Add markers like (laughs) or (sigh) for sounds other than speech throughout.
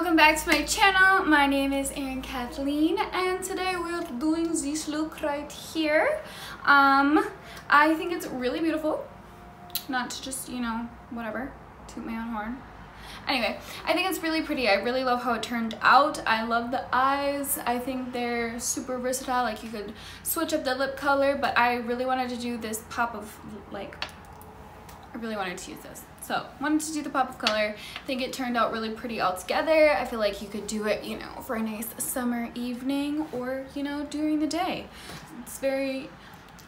welcome back to my channel. My name is Erin Kathleen and today we're doing this look right here. Um, I think it's really beautiful. Not to just, you know, whatever, toot my own horn. Anyway, I think it's really pretty. I really love how it turned out. I love the eyes. I think they're super versatile. Like you could switch up the lip color, but I really wanted to do this pop of like, I really wanted to use this. So wanted to do the pop of color. I think it turned out really pretty all together. I feel like you could do it, you know, for a nice summer evening or, you know, during the day. It's very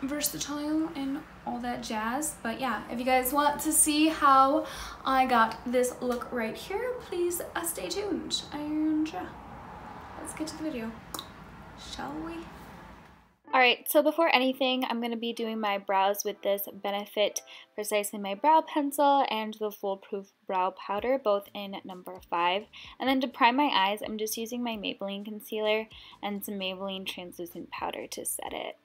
versatile and all that jazz. But yeah, if you guys want to see how I got this look right here, please uh, stay tuned. And yeah, let's get to the video, shall we? Alright, so before anything, I'm going to be doing my brows with this Benefit Precisely My Brow Pencil and the Foolproof Brow Powder, both in number 5. And then to prime my eyes, I'm just using my Maybelline Concealer and some Maybelline Translucent Powder to set it.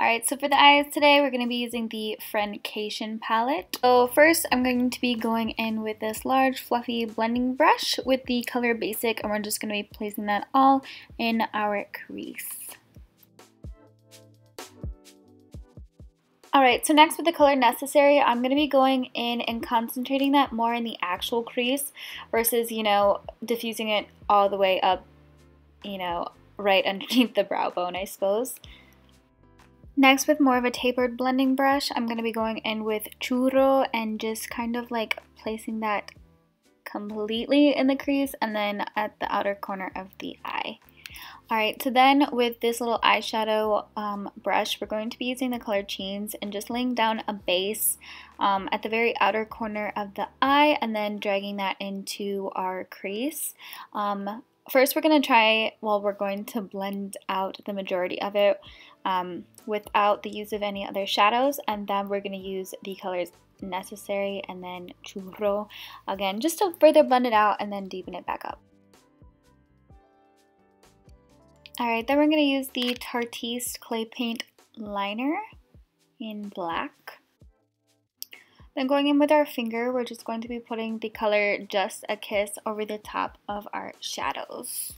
Alright, so for the eyes today, we're going to be using the Friendcation palette. So first, I'm going to be going in with this large, fluffy blending brush with the color Basic, and we're just going to be placing that all in our crease. Alright, so next with the color necessary, I'm going to be going in and concentrating that more in the actual crease versus, you know, diffusing it all the way up, you know, right (laughs) underneath the brow bone, I suppose. Next, with more of a tapered blending brush, I'm going to be going in with Churro and just kind of like placing that completely in the crease and then at the outer corner of the eye. Alright, so then with this little eyeshadow um, brush, we're going to be using the color Cheens and just laying down a base um, at the very outer corner of the eye and then dragging that into our crease. Um, first, we're going to try, well, we're going to blend out the majority of it um, without the use of any other shadows, and then we're going to use the colors necessary and then churro again just to further blend it out and then deepen it back up. Alright, then we're to use the Tarteist Clay Paint Liner in black. Then going in with our finger, we're just going to be putting the color Just a Kiss over the top of our shadows.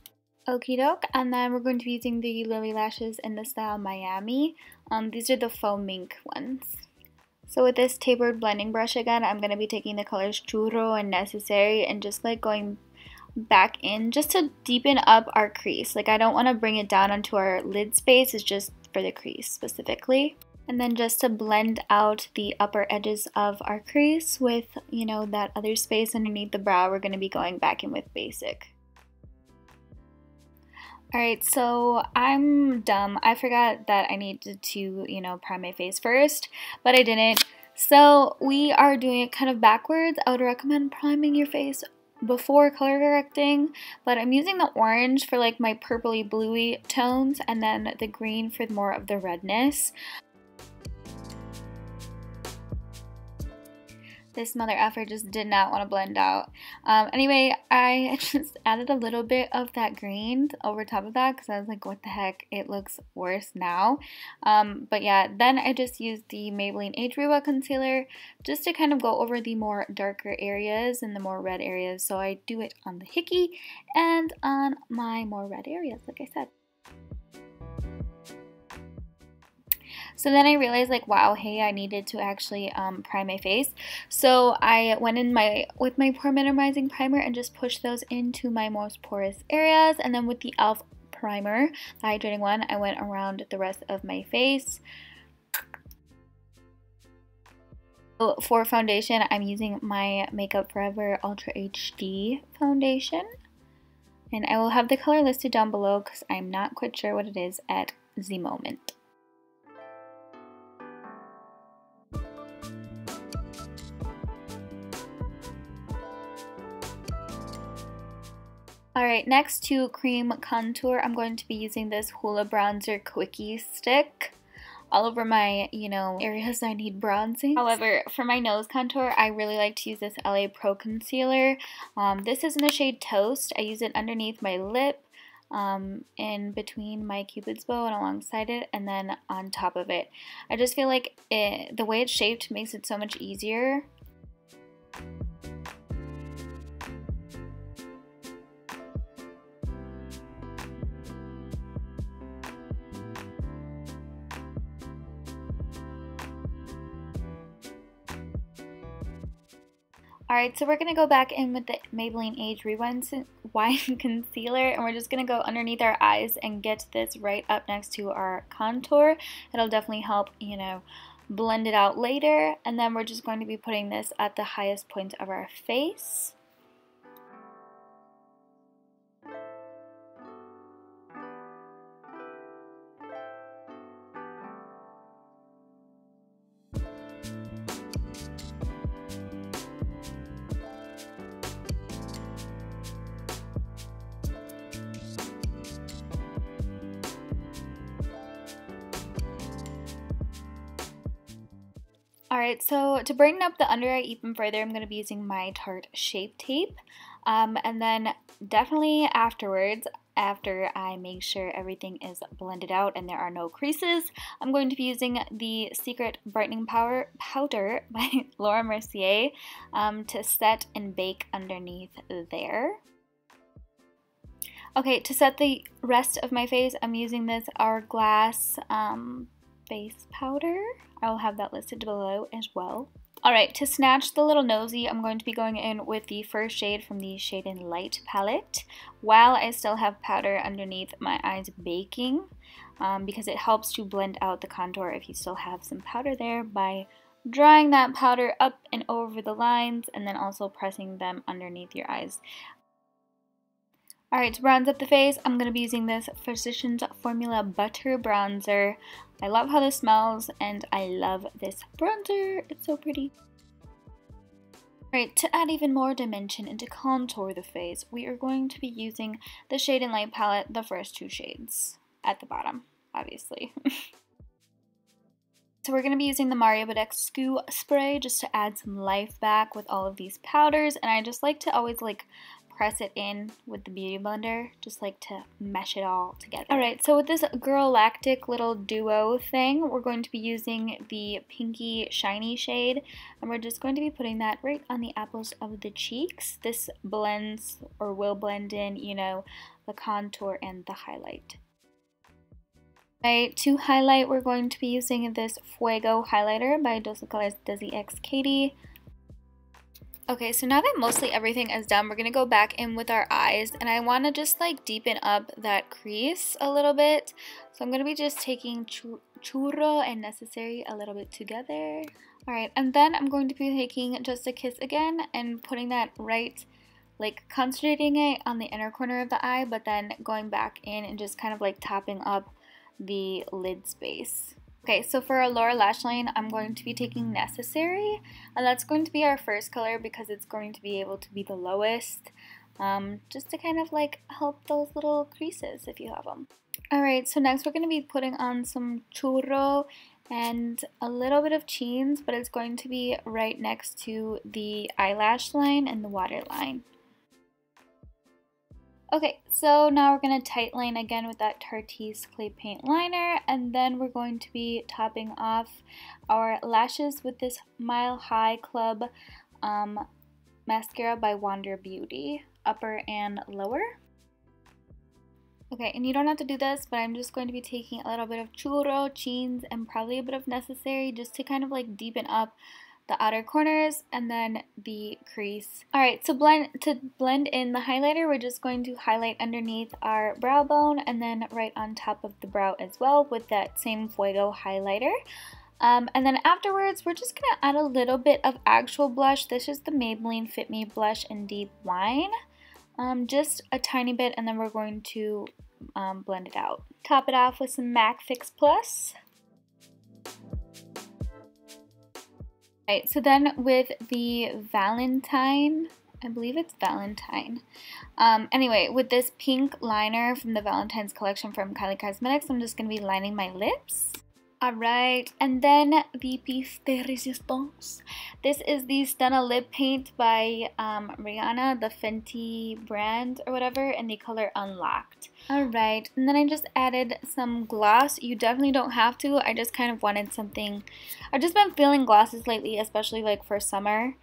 Okie doke, and then we're going to be using the Lilly Lashes in the style Miami. Um, these are the faux mink ones. So with this tapered blending brush again, I'm going to be taking the colors Churro and Necessary and just like going back in just to deepen up our crease. Like I don't want to bring it down onto our lid space, it's just for the crease specifically. And then just to blend out the upper edges of our crease with, you know, that other space underneath the brow, we're going to be going back in with basic. Alright, so I'm dumb. I forgot that I needed to, you know, prime my face first, but I didn't. So we are doing it kind of backwards. I would recommend priming your face before color correcting, but I'm using the orange for like my purpley bluey tones and then the green for more of the redness. This mother effer just did not want to blend out. Um, anyway, I (laughs) just added a little bit of that green over top of that because I was like, what the heck, it looks worse now. Um, but yeah, then I just used the Maybelline Age Rewind Concealer just to kind of go over the more darker areas and the more red areas. So I do it on the hickey and on my more red areas, like I said. So then I realized like, wow, hey, I needed to actually um, prime my face. So I went in my with my pore minimizing primer and just pushed those into my most porous areas. And then with the e.l.f. primer, the hydrating one, I went around the rest of my face. For foundation, I'm using my Makeup Forever Ultra HD foundation. And I will have the color listed down below because I'm not quite sure what it is at the moment. Alright, next to cream contour, I'm going to be using this Hoola Bronzer Quickie Stick all over my, you know, areas I need bronzing. However, for my nose contour, I really like to use this LA Pro Concealer. Um, this is in the shade Toast. I use it underneath my lip, um, in between my cupid's bow and alongside it, and then on top of it. I just feel like it, the way it's shaped makes it so much easier Alright, so we're going to go back in with the Maybelline Age Rewind (laughs) Wine Concealer and we're just going to go underneath our eyes and get this right up next to our contour. It'll definitely help, you know, blend it out later. And then we're just going to be putting this at the highest point of our face. Alright, so to brighten up the under eye even further, I'm going to be using my Tarte Shape Tape. Um, and then definitely afterwards, after I make sure everything is blended out and there are no creases, I'm going to be using the Secret Brightening Power Powder (laughs) by Laura Mercier um, to set and bake underneath there. Okay, to set the rest of my face, I'm using this Hourglass um, face powder. I'll have that listed below as well. Alright, to snatch the little nosy, I'm going to be going in with the first shade from the Shade and Light palette while I still have powder underneath my eyes baking um, because it helps to blend out the contour if you still have some powder there by drawing that powder up and over the lines and then also pressing them underneath your eyes. Alright, to bronze up the face, I'm going to be using this Physicians Formula Butter Bronzer. I love how this smells, and I love this bronzer. It's so pretty. Alright, to add even more dimension and to contour the face, we are going to be using the Shade and Light palette, the first two shades at the bottom, obviously. (laughs) So we're going to be using the Mario Badescu spray just to add some life back with all of these powders. And I just like to always like press it in with the Beauty Blender, just like to mesh it all together. Alright, so with this Girlactik little duo thing, we're going to be using the Pinky Shiny shade, and we're just going to be putting that right on the apples of the cheeks. This blends, or will blend in, you know, the contour and the highlight. Right, to highlight, we're going to be using this Fuego highlighter by Dose of Colors Desi X Katy. Okay, so now that mostly everything is done, we're going to go back in with our eyes. And I want to just like deepen up that crease a little bit. So I'm going to be just taking churro and necessary a little bit together. Alright, and then I'm going to be taking Just a Kiss again and putting that right, like concentrating it on the inner corner of the eye, but then going back in and just kind of like tapping up the lid space. Okay, so for our lower lash line, I'm going to be taking Necessary, and that's going to be our first color because it's going to be able to be the lowest, um, just to kind of like help those little creases if you have them. Alright, so next we're going to be putting on some churro and a little bit of Cheens, but it's going to be right next to the eyelash line and the waterline. Okay, so now we're going to tight line again with that Tarteist Clay Paint Liner, and then we're going to be topping off our lashes with this Mile High Club um, mascara by Wander Beauty, upper and lower. Okay, and you don't have to do this, but I'm just going to be taking a little bit of churro, Cheens, and probably a bit of necessary just to kind of like deepen up the outer corners, and then the crease. Alright, so blend to blend in the highlighter, we're just going to highlight underneath our brow bone and then right on top of the brow as well with that same Fuego highlighter. Um, and then afterwards, we're just going to add a little bit of actual blush. This is the Maybelline Fit Me Blush in Deep Wine. Um, just a tiny bit, and then we're going to um, blend it out. Top it off with some MAC Fix Plus. Right, so then with the Valentine, I believe it's Valentine. Um, anyway, with this pink liner from the Valentine's collection from Kylie Cosmetics, I'm just going to be lining my lips. Alright, and then the piece de resistance. This is the Stunna lip paint by um, Rihanna, the Fenty brand or whatever, in the color Unlocked. Alright, and then I just added some gloss. You definitely don't have to. I just kind of wanted something. I've just been feeling glosses lately, especially like for summer.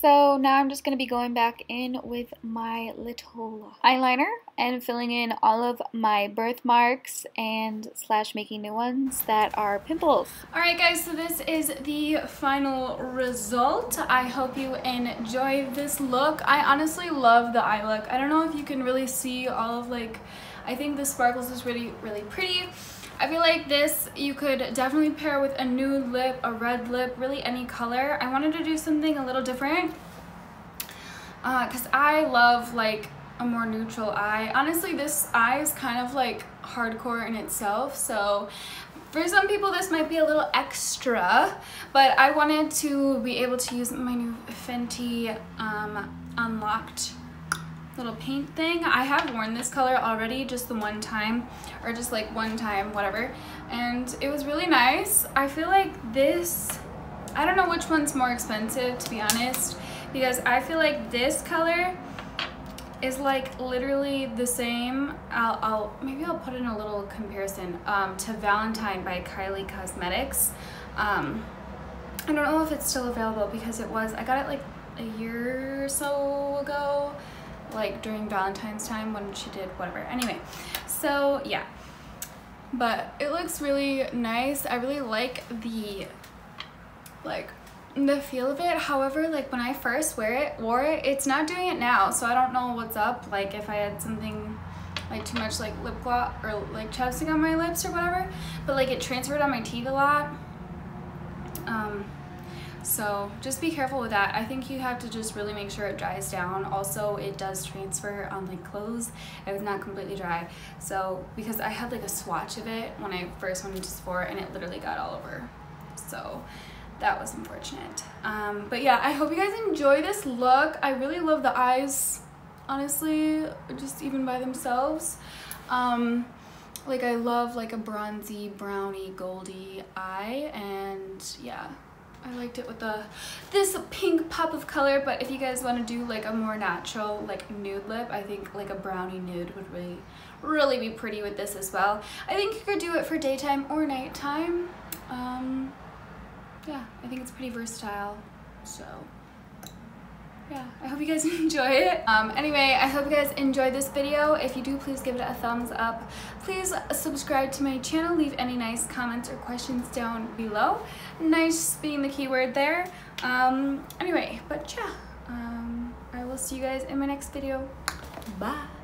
So now I'm just going to be going back in with my little eyeliner and filling in all of my birthmarks and slash making new ones that are pimples. Alright guys, so this is the final result. I hope you enjoy this look. I honestly love the eye look. I don't know if you can really see all of like, I think the sparkles is really, really pretty. I feel like this you could definitely pair with a nude lip, a red lip, really any color. I wanted to do something a little different because uh, I love like a more neutral eye. Honestly, this eye is kind of like hardcore in itself, so for some people this might be a little extra, but I wanted to be able to use my new Fenty um, Unlocked little paint thing. I have worn this color already just the one time or just like one time, whatever. And it was really nice. I feel like this, I don't know which one's more expensive to be honest because I feel like this color is like literally the same. I'll, I'll maybe I'll put in a little comparison um, to Valentine by Kylie Cosmetics. Um, I don't know if it's still available because it was, I got it like a year or so ago like during Valentine's time when she did whatever. Anyway, so yeah. But it looks really nice. I really like the like the feel of it. However, like when I first wear it, wore it, it's not doing it now. So I don't know what's up. Like if I had something like too much like lip gloss or like chapstick on my lips or whatever. But like it transferred on my teeth a lot. Um, so just be careful with that. I think you have to just really make sure it dries down. Also, it does transfer on like clothes. It was not completely dry. So because I had like a swatch of it when I first went into Sephora and it literally got all over. So that was unfortunate. Um, but yeah, I hope you guys enjoy this look. I really love the eyes, honestly, just even by themselves. Um, like I love like a bronzy, browny, goldy eye and yeah. I liked it with the this pink pop of color, but if you guys want to do like a more natural like nude lip, I think like a brownie nude would really, really be pretty with this as well. I think you could do it for daytime or nighttime. Um, yeah, I think it's pretty versatile, so yeah, I hope you guys (laughs) enjoy it. Um, anyway, I hope you guys enjoyed this video. If you do, please give it a thumbs up. Please subscribe to my channel. Leave any nice comments or questions down below. Nice being the keyword there. Um, anyway, but yeah, um, I will see you guys in my next video. Bye.